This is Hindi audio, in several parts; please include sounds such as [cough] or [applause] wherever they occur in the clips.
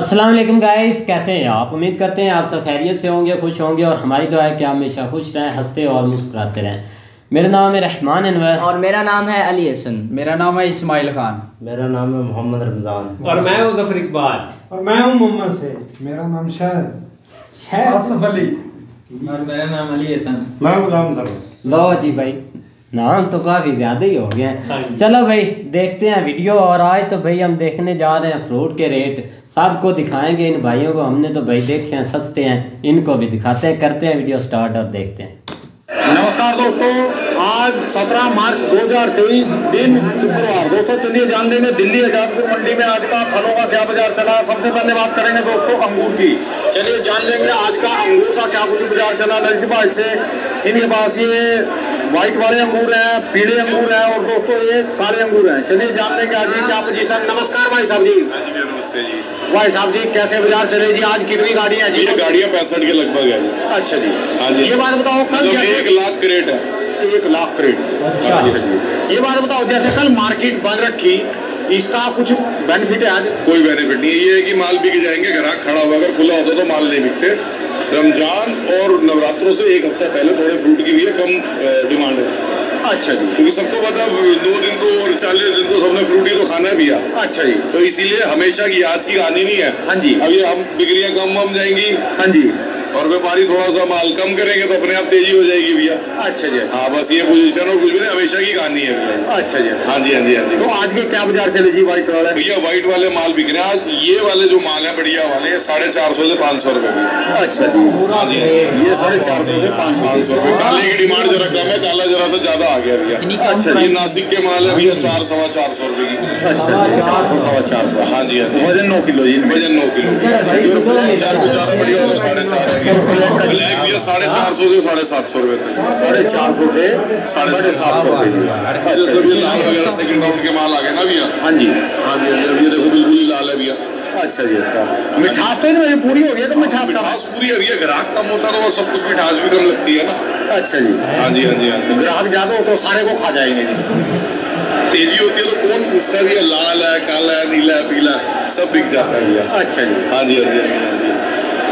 असलम गाइस कैसे हैं आप? उम्मीद करते हैं आप सब खैरियत से होंगे खुश होंगे और हमारी दुआ है कि आप हमेशा खुश रहें हँसते और मुस्कुराते रहें। मेरा नाम है रहमान अनवर। और मेरा नाम है अली हसन। मेरा नाम है इस्माइल खान। मेरा नाम है मोहम्मद रमज़ान। और मैं हूँ ज़फ़र इकबाल। और मैं हूँ मोहम्मद से मेरा नाम शायद आसफ अली। और मेरा नाम अली हसन। मैं गुलाम सर लो जी भाई नाम तो काफ़ी ज़्यादा ही हो गया। हाँ हैं चलो भाई देखते हैं वीडियो और आज तो भाई हम देखने जा रहे हैं फ्रूट के रेट। सबको दिखाएँगे इन भाइयों को हमने तो भाई देखे हैं सस्ते हैं इनको भी दिखाते हैं। करते हैं वीडियो स्टार्ट और देखते हैं। नमस्कार दोस्तों आज 17 मार्च 2023 दिन शुक्रवार। दोस्तों चलिए जान लेंगे दिल्ली आजादपुर मंडी में आज का फलों का क्या बाज़ार चला। सबसे पहले बात करेंगे दोस्तों अंगूर की। चलिए जान लेंगे आज का अंगूर का क्या कुछ बाज़ार चला। ललित भाई से इनके पास ये व्हाइट वाले अंगूर हैं पीले अंगूर हैं और दोस्तों ये काले अंगूर हैं। चलिए जान लेंगे आज ये क्या पोजीशन नमस्कार भाई साहब जी। नमस्ते जी। भाई साहब जी कैसे बाज़ार? चले जी आज कितनी गाड़ियाँ जी? ये गाड़ियाँ पैंसठ के लगभग है अच्छा जी। हाँ जी। ये बात बताओ कल मतलब एक लाख क्रेट है। एक लाख करेट। अच्छा। जी। ये बात बताओ जैसे कल मार्केट बंद रखी इसका कुछ बेनिफिट है आज? कोई बेनिफिट नहीं है। ये है कि माल बिक जाएँगे ग्राहक खड़ा हुआ अगर खुला होता तो माल नहीं बिकते। रमज़ान और नवरात्रों से एक हफ़्ता पहले थोड़े फ्रूट की भी है कम डिमांड है। अच्छा जी। क्योंकि सबको पता दो दिन तो और चालीस दिन तो सबने फ्रूट ही तो खाना भी है अच्छा जी। तो इसीलिए हमेशा की आज की कहानी नहीं है। हाँ जी। अब ये हम बिक्रियाँ कम कम जाएँगी। हाँ जी। और व्यापारी थोड़ा सा माल कम करेंगे तो अपने आप तेज़ी हो जाएगी भैया। अच्छा जी। हाँ बस ये पोजीशन और कुछ भी नहीं हमेशा की कहानी है भैया। अच्छा जी। हाँ जी हाँ जी हाँ जी। तो आज के क्या बाज़ार चले जी व्हाइट वाले? भैया व्हाइट वाले माल बिक रहे हैं। आज ये वाले जो माल है बढ़िया वाले ये साढ़े चार सौ से पाँच सौ रुपए की अच्छा जी। हाँ जी। ये साढ़े चार सौ से पाँच सौ। रुपए। काले की डिमांड जरा कम है काला जरा सा ज़्यादा आ गया भैया। अच्छा ये नासिक के माल है भैया चार सवा चार सौ रुपए की। अच्छा चार सौ सवा चार सौ। हाँ जी हाँ जी। वज़न नौ किलो जी वज़न नौ किलो। चार बढ़िया साढ़े चार ब्लैक भैया साढ़े चार सौ से साढ़े सात सौ रुपए तक। साढ़े चार सौ से साढ़े सात सौ रुपये जी। लाल वगैरह सेकंड राउंड के माल आ गए ना भैया? हाँ जी हाँ जी हाँ जी अभी ये देखो बिल्कुल ही लाल है भैया। अच्छा जी अच्छा। मिठास तो इनमें पूरी हो गई तो मिठास मिठास पूरी है ग्राहक कम होता तो सब कुछ मिठास भी कम लगती है ना। अच्छा जी। हाँ जी हाँ जी हाँ जी। ग्राहक ज़्यादा हो तो सारे को खा जाएँगे। तेज़ी होती है तो कौन पूछता है लाल है काला है नीला है पीला सब बिक जाता है भैया। अच्छा जी। जी हाँ जी, हाँ जी।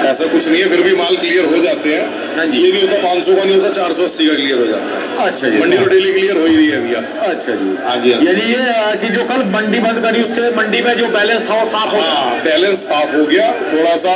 ऐसा कुछ नहीं है फिर भी माल क्लियर हो जाते हैं। हाँ जी। ये नहीं होता पाँच सौ का नहीं होता चार सौ अस्सी का क्लियर हो जाता है। अच्छा जी। मंडी तो डेली क्लियर हो ही रही है भैया। अच्छा जी। हाँ जी हाँ यानी ये कि जो कल मंडी बंद करी उससे मंडी में जो बैलेंस था वो साफ़ हो गया? हाँ बैलेंस साफ़ हो गया। थोड़ा सा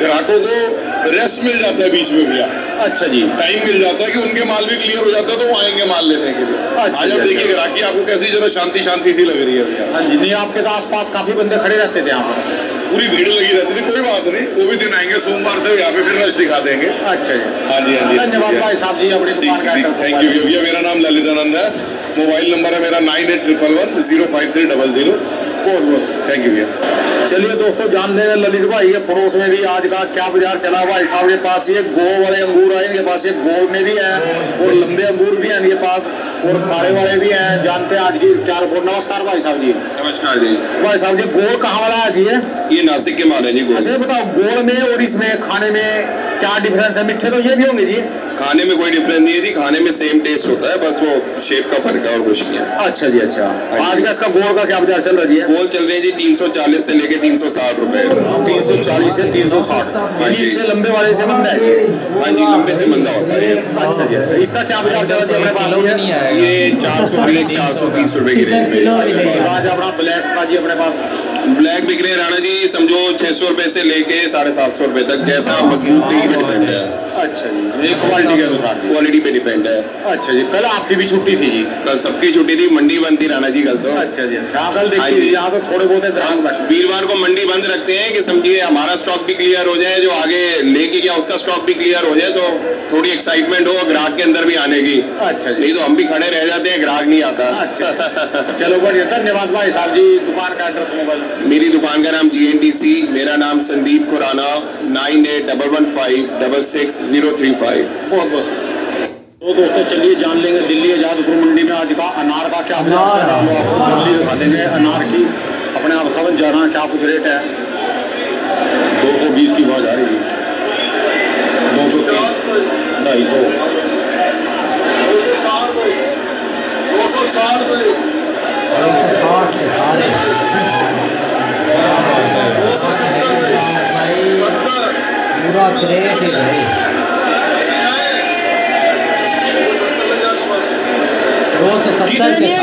ग्राहकों को रेस्ट मिल जाता है बीच में भैया। अच्छा जी। टाइम मिल जाता है कि उनके माल भी क्लियर हो जाता है तो वो आएँगे माल लेने के लिए। अच्छा, आज आप अच्छा। देखिए ग्राहकी आपको कैसी जरा शांति शांति सी लग रही है भैया। हाँ जी नहीं आपके तो आसपास काफ़ी बंदे खड़े रहते थे यहाँ पर। पूरी भीड़ लगी रहती थी कोई बात नहीं। वो भी दिन आएँगे सोमवार से यहाँ पे फिर रश दिखा देंगे। अच्छा जी। हाँ जी हाँ जी। धन्यवाद भाई साहब जी अपनी थैंक यू भैया। मेरा नाम ललितानंद है। मोबाइल नंबर है मेरा nine eight triple one zero five three double zero. बहुत थैंक यू भैया। चलिए दोस्तों जान लेंगे ललित भाई ये पड़ोस में भी आज का क्या बाज़ार चला भाई साहब के पास ये गो वाले अंगूर है इनके पास ये गोल में भी है और लंबे अंगूर भी हैं इनके पास और काले वाले भी हैं। जानते हैं आज की क्या रिपोर्ट नमस्कार भाई साहब जी। नमस्कार जी। भाई साहब जी गोल कहाँ वाला है जी ये? नासिक के माल है जी अच्छा बताओ गोल में और इसमें खाने में क्या डिफरेंस है? मिठे तो ये भी होंगे जी। खाने में कोई डिफरेंस नहीं है जी खाने में सेम टेस्ट होता है बस वो शेप का फ़र्क है और कुछ नहीं है। अच्छा जी अच्छा। आज का इसका गोल का क्या बाज़ार चल रहा है गोल चल रहे हैं जी तीन सौ चालीस से लेके तीन सौ साठ रुपए। तीन सौ चालीस से तीन सौ साठ। हाँ जी। लंबे वाले से मंदा है? हाँ जी लंबे से मंदा होता है। अच्छा जी अच्छा। इसका क्या बाज़ार चल रहा है अपने पास ये? चार सौ बीस चार सौ तीस रुपए की रेंज में। अच्छा आज अपना ब्लैक का जी अपने पास? ब्लैक बिक रहे हैं राणा जी समझो छह सौ रुपए से लेके साढ़े सात सौ रुपए तक जैसा मजबूती पे डिपेंड है। अच्छा जी क्वालिटी के क्वालिटी पे डिपेंड है। अच्छा जी कल आपकी भी छुट्टी थी जी। कल सबकी छुट्टी थी मंडी बंद थी राणा जी कल तो। अच्छा जी अच्छा। कल हाँ देखिए यहाँ तो थोड़े बहुत ग्राहक वीरवार को मंडी बंद रखते हैं कि समझिए हमारा स्टॉक भी क्लियर हो जाए जो आगे लेके गया उसका स्टॉक भी क्लियर हो जाए तो थोड़ी एक्साइटमेंट हो ग्राहक के अंदर भी आने की। अच्छा जी। नहीं तो हम भी खड़े रह जाते हैं ग्राहक नहीं आता। अच्छा चलो बढ़िया धन्यवाद भाई साहब जी दुकान का एड्रेस मोबाइल मेरी दुकान का नाम जी मेरा नाम Sandeep Khurana nine eight double one five double six zero three five बहुत बहुत। तो दोस्तों चलिए जान लेंगे दिल्ली आज़ाद गुरु मंडी में आज का अनार का क्या मंडी दिखा देंगे अनार। की अपने आप समझ जाना क्या कुछ रेट है। दो सौ बीस की आवाज़ आ रही है दो सौ तीस ढाई सौ। दो सौ साठ दो सौ साठ दो सौ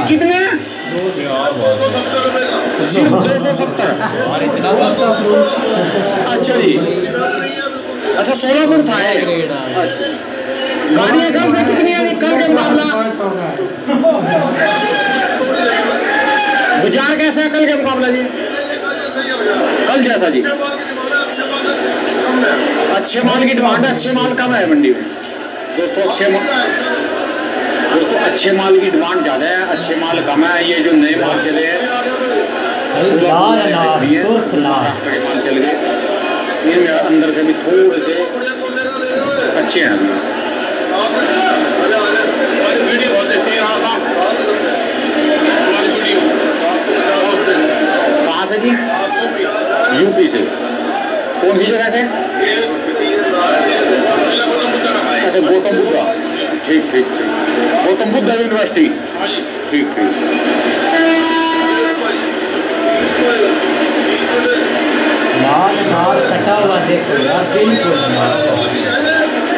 कितने दो सौ सत्तर अच्छा जी। अच्छा सोलह था ये अच्छा कल से कितनी है कल के बाज़ार कैसा है कल के मुकाबला जी? कल जैसा जी। अच्छे माल की डिमांड है अच्छे माल कम है मंडी में। दोस्तों अच्छे माल। अच्छे माल की डिमांड ज़्यादा है अच्छे माल कम है ये जो नए माल चले हैं माल चल गए। अंदर से भी थोड़े से अच्छे हैं।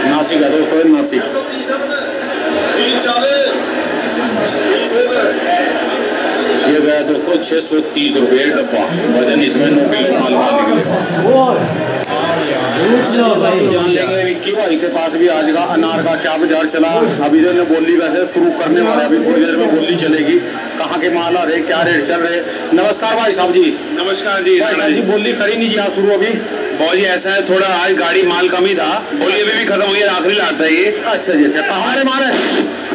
नासिक है दोस्तों नासिक ये गया दोस्तों छः सौ तीस रुपये डब्बा वज़न इसमें नौ किलो माल निकलेगा जान लेंगे विक्की भाई के पास भी आज का अनार का क्या बाज़ार चला अभी तो इन्हें बोली वैसे शुरू करने वाले अभी थोड़ी देर में बोली चलेगी कहाँ के माल आ रहे क्या रेट चल रहे नमस्कार भाई साहब जी। नमस्कार जी भाई साहब जी। बोली करी नहीं जी आज शुरू अभी। बहुत ये ऐसा है थोड़ा आज गाड़ी माल कम ही था और ये भी खत्म हुई गया आखिरी लाट था ये। अच्छा जी अच्छा। हमारे माल है?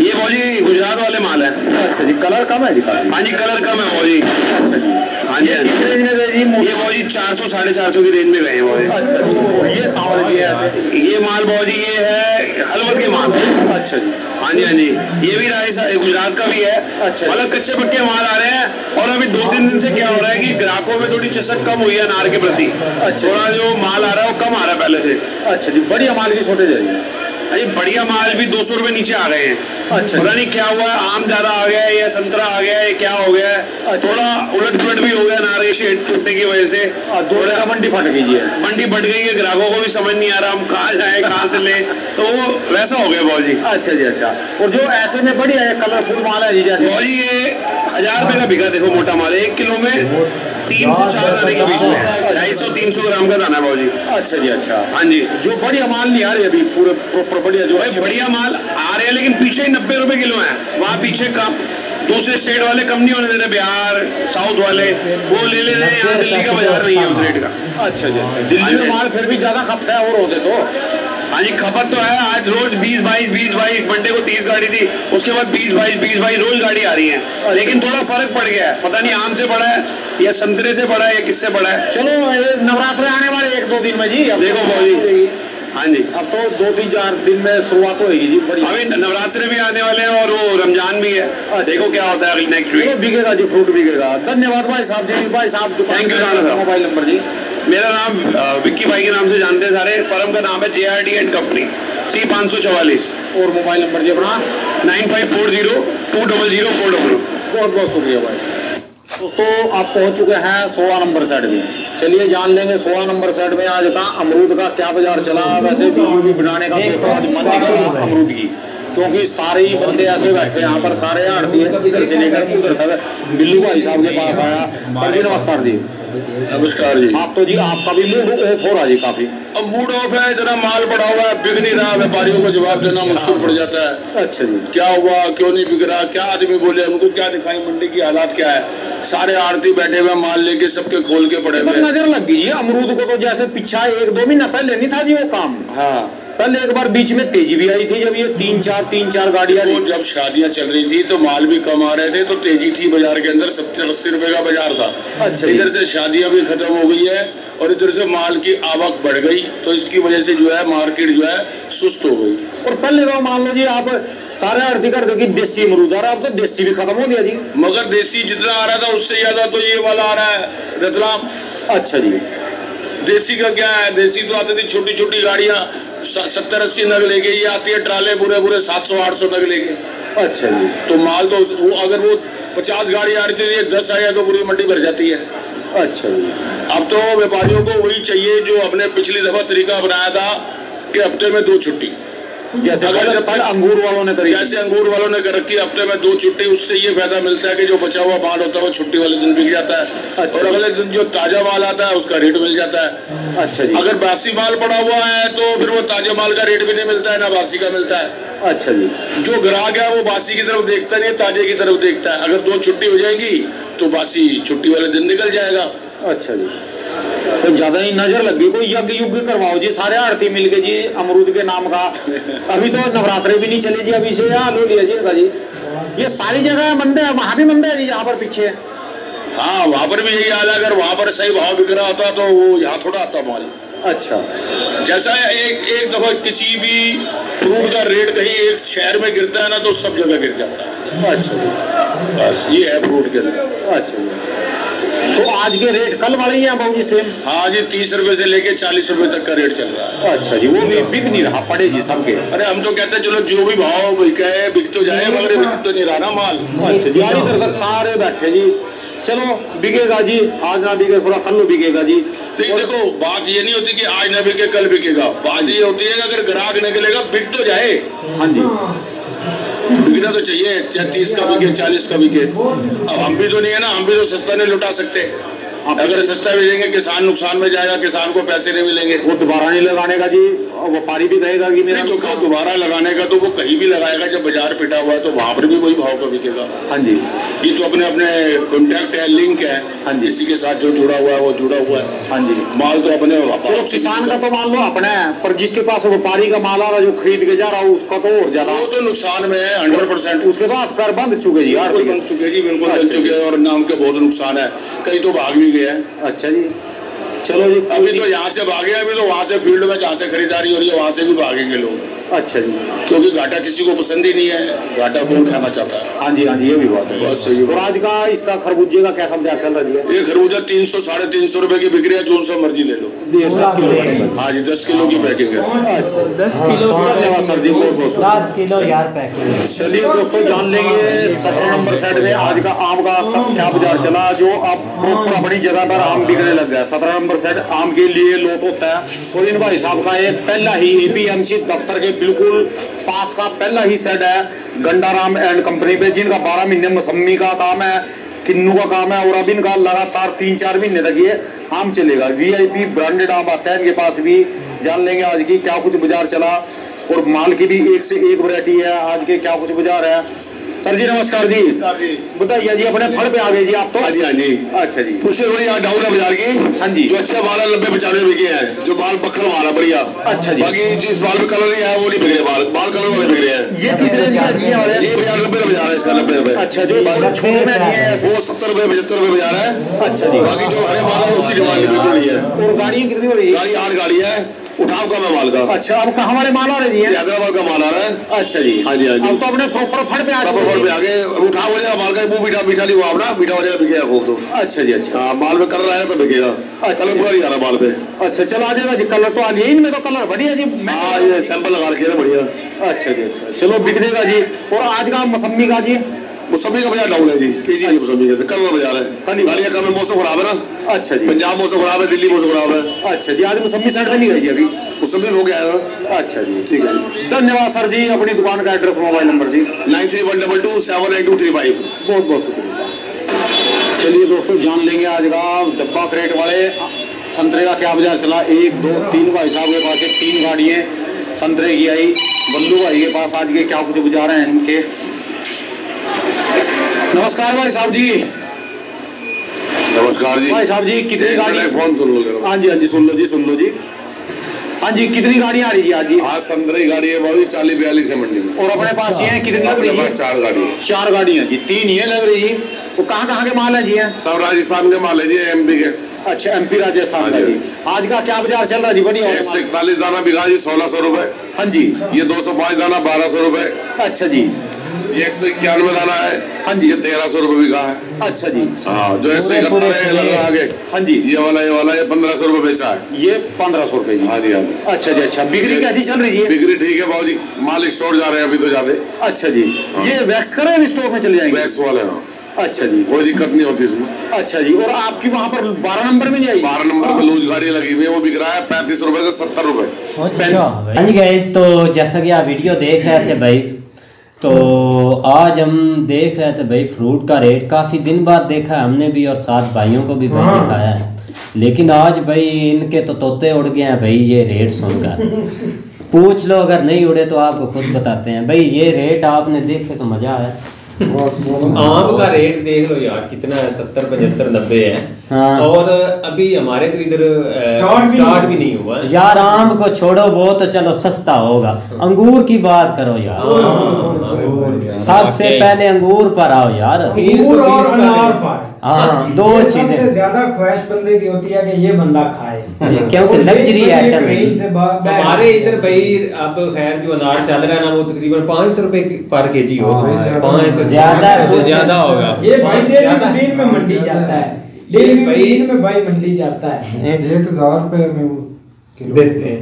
ये फौजी गुजरात वाले माल है। अच्छा जी कलर कम है जी हाँ जी कलर कम है बहुत जी। अच्छा हाँ जी। हाँ ये फौजी चार सौ साढ़े चार सौ की रेंज में गए हैं अच्छा ये है। माल बहुत ये है हलवत के माल अच्छा जी। हाँ जी हाँ जी। ये भी राजस्थान गुजरात का भी है। अच्छा। मतलब कच्चे पक्के माल आ रहे हैं और अभी दो तीन दिन से क्या हो रहा है कि ग्राहकों में थोड़ी चसक कम हुई है अनार के प्रति। अच्छा। थोड़ा जो माल आ रहा है वो कम आ रहा है पहले से। अच्छा जी बढ़िया माल की शॉर्टेज है। अरे बढ़िया माल भी दो सौ रुपए नीचे आ गए हैं। अच्छा। पता नहीं क्या हुआ है आम ज़्यादा आ गया है या संतरा आ गया है क्या हो गया है। अच्छा। थोड़ा उलट पुलट भी हो गया अनार के शेड टूटने की वजह से। का मंडी फट गई है। मंडी बढ़ गई है ग्राहकों को भी समझ नहीं आ रहा हम कहाँ जाए कहाँ से ले। तो वो वैसा हो गया बहुत जी अच्छा जी अच्छा। और जो ऐसे में बढ़िया है कलरफुल माल है जी जैसे बहुत जी ये हज़ार रुपए का बिका देखो मोटा माल एक किलो में तीन से चार दाने के बीच में ढाई सौ तीन सौ ग्राम का दाना है बहुत जी। अच्छा जी अच्छा। हाँ जी। जो बढ़िया माल नहीं आ रही अभी पूरे बढ़िया जो बढ़िया माल आ रहे हैं लेकिन पीछे ही नब्बे रुपए किलो है। वहाँ पीछे कम दूसरे स्टेट वाले कम नहीं होने दे रहे बिहार साउथ वाले। वो ले ले रहे हैं यहाँ दिल्ली का बाज़ार नहीं है उस रेट का। अच्छा जी। दिल्ली में माल फिर भी ज़्यादा खपता है और होते तो। हाँ जी खपत तो है आज रोज बीस बाईस बीस बाईस मंडे को तीस गाड़ी थी उसके बाद बीस बाईस बीस बाईस रोज गाड़ी आ रही है। लेकिन थोड़ा फ़र्क पड़ गया है पता नहीं आम से बड़ा है या संतरे से बड़ा है या किससे बड़ा है। चलो नवरात्र आने वाले एक दो दिन में जी। देखो भाई हाँ जी। अब तो दो तीन चार दिन में शुरुआत होगी जी बड़ी अभी नवरात्रे भी आने वाले हैं और वो रमज़ान भी है। देखो क्या होता है अगली नेक्स्ट वीक बिकेगा जी फ्रूट बिकेगा। धन्यवाद भाई साहब जी भाई साहब दुकान Thank you, का राणा साहब। मोबाइल नंबर जी। मेरा नाम विक्की भाई के नाम से जानते हैं सारे। फर्म का नाम है J R D and company C पाँच सौ चवालीस। और मोबाइल नंबर जी अपना? Nine five four zero two double zero four double बहुत बहुत शुक्रिया भाई। दोस्तों आप पहुँच चुके हैं सोलह नंबर सेट में। चलिए जान लेंगे सोलह नंबर सेट में आज का अमरूद का क्या बाज़ार चला। वैसे वीडियो भी बनाने का दोस्तों आज मन नहीं करा अमरूद की। क्योंकि सारे ही बंदे ऐसे बैठे हैं यहाँ पर सारे आड़ती है। इधर से लेकर उधर तक बिल्लू भाई साहब के पास आया। सर जी नमस्कार जी। नमस्कार जी। आप तो जी आपका भी मूड ऑफ़ हो रहा जी काफ़ी। अब मूड ऑफ़ है इतना माल पड़ा हुआ है बिक नहीं रहा व्यापारियों को जवाब देना मुश्किल पड़ जाता है। अच्छा जी। क्या हुआ क्यों नहीं बिक रहा क्या आदमी बोले उनको क्या दिखाई मंडी की हालात क्या है? सारे आरती बैठे हुए माल लेके सबके खोल के पड़े हुए नज़र लग गई अमरूद को तो जैसे पीछा एक दो महीना पहले नहीं था जी वो काम। हाँ। पहले एक बार बीच में तेज़ी भी आई थी जब ये तीन चार तीन चार गाड़ियाँ वो जब शादियाँ चल रही थी तो माल भी कम आ रहे थे तो तेज़ी थी बाज़ार के अंदर सत्तर अस्सी रुपए का बाज़ार था। अच्छा इधर से शादियाँ भी खत्म हो गई है और इधर से माल की आवक बढ़ गई तो इसकी वजह से जो है मार्केट जो है सुस्त हो गई। और पहले तो मान लो जी आप सारे आरती कर दो कि देसी अमरूद आ रहा अब तो देसी भी खत्म हो गया जी। मगर देसी जितना आ रहा था उससे ज़्यादा तो ये वाला आ रहा है रतलाम। अच्छा जी। देसी का क्या है? देसी तो आती थी छोटी छोटी गाड़ियाँ सत्तर अस्सी नग लेके ये आती है ट्राले पूरे पूरे सात सौ आठ सौ नग लेके। अच्छा जी। तो माल तो वो अगर वो पचास गाड़ी आ रही थी ये दस आया तो पूरी मंडी भर जाती है। अच्छा जी। अब तो व्यापारियों को वही चाहिए जो अपने पिछली दफ़ा तरीका अपनाया था कि हफ़्ते में दो छुट्टी। जैसे पहले अंगूर वालों ने करी जैसे अंगूर वालों ने कर रखी हफ़्ते में दो छुट्टी उससे ये फ़ायदा मिलता है कि जो बचा हुआ माल होता है वो छुट्टी वाले दिन बिक जाता है। अच्छा। और अगले दिन जो ताज़ा माल आता है उसका रेट मिल जाता है। अच्छा जी। अगर बासी माल पड़ा हुआ है तो फिर वो ताजे माल का रेट भी नहीं मिलता है ना बासी का मिलता है। अच्छा जी। जो ग्राहक है वो बासी की तरफ़ देखता नहीं है ताजे की तरफ़ देखता है। अगर दो छुट्टी हो जाएगी तो बासी छुट्टी वाले दिन निकल जाएगा। अच्छा जी। तो ज़्यादा ही नज़र लग गई कोई यज्ञ युग करवाओ जी सारे आरती मिल के जी अमरूद के नाम का। अभी तो नवरात्रे भी नहीं चले जी अभी से हाल हो लिया जी इनका जी। ये सारी जगह मंदिर है वहाँ भी मंदिर है जी जहाँ पर पीछे है। वहाँ पर भी यही हाल है अगर वहाँ पर सही भाव बिक रहा होता तो वो यहाँ थोड़ा आता माल। अच्छा। जैसा एक एक दफ़ा किसी भी फ्रूट का रेट कहीं एक शहर में गिरता है ना तो सब जगह गिर जाता है। अच्छा। बस ये है फ्रूट के अंदर अच्छा। तो आज के रेट कल वाले ही हैं बाबू जी सेम हाँ जी तीस रुपए से लेके चालीस रुपए तक का रेट चल रहा है। अच्छा जी वो भी बिक नहीं रहा पड़े जी सबके। अरे हम तो कहते हैं चलो जो भी भाव बिका है बिक तो जाए मगर बिक तो नहीं रहा ना माल। अच्छा जी इधर तक सारे बैठे जी। चलो बिकेगा जी आज ना बिके थोड़ा कल बिकेगा जी। नहीं देखो बात ये नहीं होती कि आज ना बिके कल बिकेगा। बात ये होती है अगर ग्राहक निकलेगा बिक तो जाए। हाँ जी। बिकना तो चाहिए चाहे तीस का बिके चालीस का। बिके अब हम भी तो नहीं है ना हम भी तो सस्ता नहीं लुटा सकते। अगर सस्ता बेचेंगे किसान नुकसान में जाएगा किसान को पैसे नहीं मिलेंगे। वो दोबारा नहीं लगाने का जी व्यापारी भी कहेगा कि मेरा तो दोबारा लगाने का तो वो कहीं भी लगाएगा जब बाज़ार पिटा हुआ है तो वहाँ पर भी वही भाव का बिकेगा। हाँ जी। ये तो अपने अपने कॉन्टैक्ट है लिंक है। हाँ जी। इसी के साथ जो जुड़ा हुआ है वो जुड़ा हुआ है। हाँ जी माल तो अपने चलो किसान का तो मान लो अपना है पर जिसके पास व्यापारी का माल आ रहा जो खरीद के जा रहा है उसका तो और ज़्यादा। वो तो नुकसान में है हंड्रेड परसेंट उसके बाद पैर बंद चुके जी यार बन चुके जी बिल्कुल बन चुके हैं और नाम के बहुत नुकसान है। कई तो भाग भी गए हैं। अच्छा जी। चलो जी अभी तो यहाँ से भागे अभी तो वहाँ से फ़ील्ड में जहाँ से खरीदारी हो रही है वहाँ से भी भागेंगे लोग। अच्छा जी। क्योंकि घाटा किसी को पसंद ही नहीं है घाटा कौन खाना चाहता है? हाँ जी हाँ जी ये भी बात है बस सही और आज का इसका खरबूजे का कैसा बाज़ार चल रहा है ये खरबूजा तीन सौ साढ़े तीन सौ रुपए की बिक्री है जो सा मर्ज़ी ले लो दस किलो हाँ जी दस किलो की पैकिंग है अच्छा दस किलो धन्यवाद सर जी बहुत बहुत दस किलो यार पैकिंग चलिए दोस्तों जान लेंगे सत्रह नंबर सेट में आज का आम का सब क्या बाज़ार चला जो अब प्रॉपर अपनी जगह पर आम बिकने लग गया सत्रह नंबर सेट आम के लिए लोट होता है और इन भाई साहब का एक पहला ही एपीएमसी दफ्तर के बिल्कुल पास का पहला ही सेट है गंडाराम एंड कंपनी पे जिनका बारह महीने मौसमी का काम है, किन्नू का काम है, और अब इनका लगातार तीन चार महीने तक ये आम चलेगा। वीआईपी ब्रांडेड आम आता है, इनके पास भी जान लेंगे आज की क्या कुछ बाज़ार चला, और माल की भी एक से एक वैरायटी है, आज के क्या कुछ बाज़ार है। सर जी नमस्कार जी। बताइए जी अपने फड़ पे आ गए जी आप तो? हाँ जी हाँ जी। अच्छा जी। उससे बड़ी यहाँ डाउन है बाज़ार की। हाँ जी। जो अच्छा माल है नब्बे पचानवे बिके हैं। जो माल बखल माल है बढ़िया। अच्छा जी। बाकी जिस माल में कलर नहीं है वो नहीं रहे माल माल कलर वाले बिक रहे हैं। ये किस रेंज का जी वाले ये बाज़ार नब्बे रुपए बाज़ार है इसका नब्बे रुपए अच्छा जो छोटे में है। वो सत्तर रुपए पचहत्तर रुपए बाज़ार है। अच्छा जी। बाकी जो हरे माल है उसकी डिमांड बिल्कुल नहीं है। और गाड़ियाँ कितनी हो रही है? गाड़ी आठ गाड़ी है। उठाव कम है माल का अच्छा अब हमारे माल आ रहे जी हैदराबाद का माल आ रहा है अच्छा जी। हाँ जी, हाँ जी। अब तो अपने प्रॉपर फड़ पे आ चुके फड़ पे। आगे उठाव हो जाएगा माल का वो मीठा मीठा नहीं हुआ अपना। मीठा हो जाएगा बिकेगा खूब तो अच्छा जी अच्छा। हाँ, माल में कलर आया तो बिकेगा। कलर पूरा नहीं आ रहा माल पे। अच्छा चलो आ जाएगा जी कलर तो आ लिया इनमें तो कलर बढ़िया जी। हाँ ये सैंपल लगा रखे बढ़िया। अच्छा जी अच्छा। चलो बिक देगा जी। और आज का मौसमी का जी। मौसमी का बाज़ार डाउन है जी। तेज़ी नहीं मौसमी का। कल बाज़ार है। गाड़ियाँ कम है मौसम खराब है ना। अच्छा जी। पंजाब मौसम खराब है दिल्ली मौसम खराब है। अच्छा जी आज मौसमी साइड में नहीं जी अभी। मौसमी हो गया है। अच्छा जी। ठीक है धन्यवाद सर जी अपनी दुकान का एड्रेस मोबाइल नंबर जी। Nine three one double two seven nine two three five बहुत बहुत शुक्रिया। चलिए दोस्तों जान लेंगे आज का डब्बा क्रेट वाले। संतरे का क्या बाज़ार चला? एक दो तीन भाई साहब के पास तीन गाड़ियाँ। संतरे की आई बल्लू भाई के पास आज के क्या कुछ बाज़ार हैं इनके? नमस्कार भाई साहब जी। नमस्कार जी। भाई साहब जी कितनी गाड़ी फ़ोन सुन लो हाँ जी हाँ जी सुन लो जी सुन लो जी। हाँ जी कितनी गाड़ियाँ आ रही जी आज? जी आज संतरे गाड़ी है भाई चालीस बयालीस है मंडी में। और अपने पास ये हैं कितनी लग रही है? चार गाड़ी है। चार गाड़ियाँ जी तीन ये लग रही जी तो कहाँ कहाँ के माल है जी हैं सब राजस्थान के माल है जी एमपी के। अच्छा एमपी राजस्थान हाँ का जी। आज का क्या बाज़ार चल रहा जी बढ़िया एक सौ इकतालीस दाना बिका जी सोलह सौ रुपए। हाँ जी। ये दो सौ पाँच दाना बारह सौ रुपए। अच्छा जी। ये एक सौ इक्यानवे दाना है। हाँ जी। ये तेरह सौ रुपए बिका है। अच्छा जी। हाँ जो एक सौ इकहत्तर है लग रहा है आगे। हाँ जी। ये वाला ये वाला ये पंद्रह सौ रुपए बेचा है। ये पंद्रह सौ रुपए हाँ जी हाँ जी। अच्छा जी अच्छा। बिक्री कैसी चल रही है? बिक्री ठीक है भाव जी। माल स्टोर जा रहे हैं अभी तो ज़्यादा। अच्छा जी। ये वैक्स करें स्टोर में चले जाएँगे? वैक्स वाले हाँ। अच्छा जी। कोई दिक्कत नहीं होती इसमें। अच्छा जी और आपकी वहाँ पर बारह नंबर में नहीं आई? बारह नंबर पे लूज गाड़ी लगी हुई है वो बिक रहा है पैंतीस रुपए से सत्तर रुपए। अच्छा। हाँ तो जैसा कि आप वीडियो देख रहे थे भाई तो आज हम देख रहे थे भाई फ्रूट का रेट। काफ़ी दिन बाद देखा है हमने भी और साथ भाइयों को भी भाई हाँ। दिखाया है। लेकिन आज भाई इनके तो तोते उड़ गए हैं भाई ये रेट सुनकर। [laughs] पूछ लो अगर नहीं उड़े तो आपको खुद बताते हैं। भाई ये रेट आपने देखे तो मज़ा आया। आम का रेट देख लो यार कितना है? सत्तर पचहत्तर नब्बे है। हाँ। और अभी हमारे तो इधर भी स्टार्ट नहीं भी नहीं हुआ है। यार आम को छोड़ो वो तो चलो सस्ता होगा। अंगूर की बात करो यार। हाँ, सबसे पहले अंगूर पर आओ यार। अंगूर और अनार पर। हाँ दो चीज़ें। सबसे ज़्यादा ख्वाहिश बंदे की होती है कि ये बंदा खाए। क्योंकि लग्जरी आइटम है हमारे इधर भाई अब खैर जो अनार चल रहा है ना वो तकरीबन पाँच सौ रुपए पर के जी हो हाँ, पाँच सौ ज़्यादा ज़्यादा होगा। ये भाई डेली में मंडी जाता है। डेली में भाई मंडी जाता है। एक हज़ार रुपए में वो देते हैं।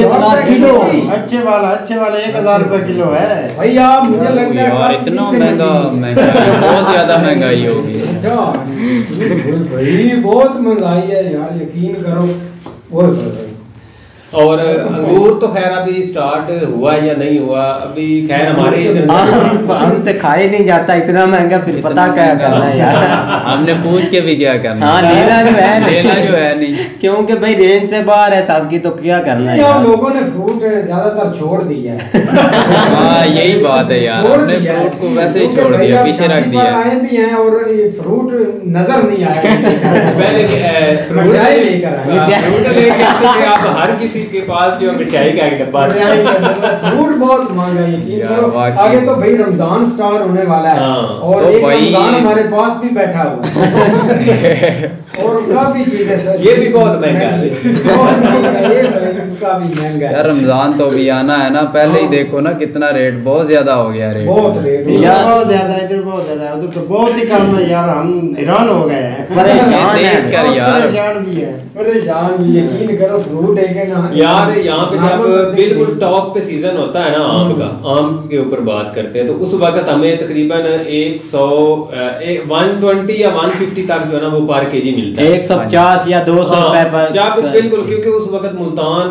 हज़ार रुपए किलो। अच्छे वाला अच्छे वाला एक हज़ार रुपए किलो है। भैया मुझे लगता है यार इतना महँगा महँगा बहुत ज़्यादा महँगाई होगी। अच्छा बिल्कुल [laughs] भाई बहुत महँगाई है यार यकीन करो। भाई और अंगूर तो खैर अभी स्टार्ट हुआ या नहीं हुआ अभी खैर हमारे [laughs] इधर हम हमसे खाए नहीं जाता इतना महँगा फिर पता क्या करना है यार। [laughs] हमने पूछ के भी क्या करना हाँ लेना जो है लेना जो है नहीं। [laughs] क्योंकि भाई रेंज से बाहर है सबकी तो क्या करना है लोगों ने फ्रूट ज़्यादातर छोड़ दिया है। हाँ यही बात है यार हमने फ्रूट को वैसे ही छोड़ दिया पीछे रख दिया। आए भी हैं और फ्रूट नज़र नहीं आया पहले फ्रूट लेकर आए। हाँ, फ्रूट लेके आते थे आप हर किसी के पास जो मिठाई का एक डब्बा फ्रूट बहुत महँगा है वाकई। आगे तो भाई रमज़ान स्टार होने वाला है। हाँ, और तो एक रमज़ान हमारे पास भी बैठा हुआ है। [laughs] और काफ़ी चीज़ें सर। ये भी बहुत महँगा है। बहुत महँगा है, ये महँगा यार रमज़ान तो भी आना है ना पहले ही देखो ना कितना रेट बहुत ज़्यादा हो गया रेट बहुत रेट बहुत ज़्यादा इधर बहुत ज़्यादा। है उधर तो बहुत ही कम है यार हम हैरान हो गए हैं। परेशान है। यार। परेशान भी है। यकीन करो फ्रूट है कि ना? यार यहाँ पे जब बिल्कुल टॉप पे सीज़न होता है ना आम का आम के ऊपर बात करते हैं तो उस वक्त हमें तकरीबन एक सौ वन ट्वेंटी या वन फिफ्टी तक जो है ना वो पर के जी मिलता है। एक सौ पचास या दो सौ हाँ, पर जब बिल्कुल क्योंकि उस वक्त मुल्तान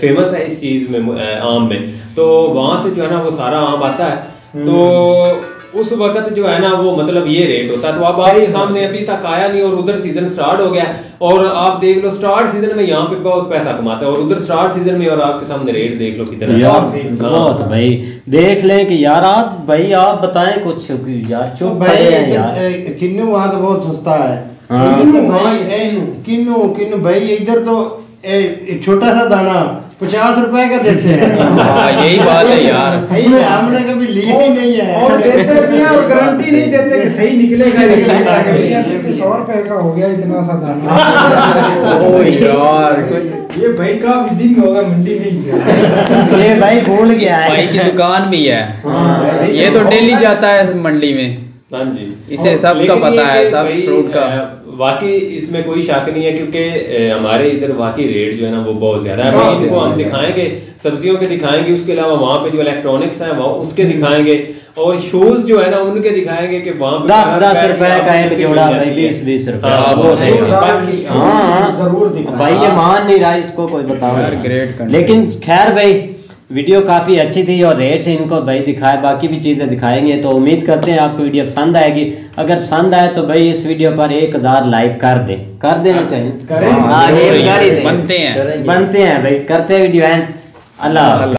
फ़ेमस है इस चीज़ में आम में तो वहाँ से जो है ना वो सारा आम आता है तो उस वक्त जो है ना वो मतलब ये रेट होता है। तो अब आपके सामने अभी तक आया नहीं और उधर सीज़न स्टार्ट हो गया और आप देख लो स्टार्ट सीज़न में यहाँ पे बहुत पैसा कमाता है और उधर स्टार्ट सीज़न में और आपके सामने रेट देख लो कितना यार। बहुत भाई देख लें कि यार आप भाई आप बताएँ कुछ यार तो चुप भाई यार। ए, किन्नू वहाँ तो बहुत सस्ता है। हाँ। तो भाई किन्नू किन्नू भाई इधर तो छोटा सा दाना। पचास रुपए का देते हैं। हाँ यही बात है यार। सही हमने है। हमने कभी ली ही नहीं है। और देते भी हैं और गारंटी नहीं देते कि सही निकलेगा ही निकलेगा। सौ रुपए का हो गया इतना सा दाना [laughs] ओ यार ये भाई काफ़ी दिन हो गया मंडी नहीं गया ये भाई भूल गया है। भाई की दुकान भी है। हाँ, ये तो डेली जाता है मंडी में। हाँ जी। इसे सबका लेकिन पता है सब फ्रूट का। वाकई इसमें कोई शक नहीं है क्योंकि हमारे इधर वाकई रेट जो है ना वो बहुत ज़्यादा है। इनको हम दिखाएँगे सब्जियों के दिखाएँगे उसके अलावा वहाँ पे जो इलेक्ट्रॉनिक्स हैं वो उसके दिखाएँगे और शूज़ जो है ना उनके दिखाएँगे कि वहाँ पे दस कलर दस पैक रुपए का एक जोड़ा भाई जाती है। बीस बीस रुपए हाँ, का, वो है। है। बाकी- हाँ। हाँ ज़रूर दिखा भाई ये मान नहीं रहा इसको कोई बताओ। लेकिन खैर भाई वीडियो काफ़ी अच्छी थी और रेट से इनको भाई दिखाए बाकी भी चीज़ें दिखाएँगे तो उम्मीद करते हैं आपको वीडियो पसंद आएगी। अगर पसंद आए तो भाई इस वीडियो पर एक हज़ार लाइक कर दे। कर देना चाहिए। करें आ, ये कर बनते हैं। बनते हैं भाई करते हैं वीडियो एंड अल्लाह।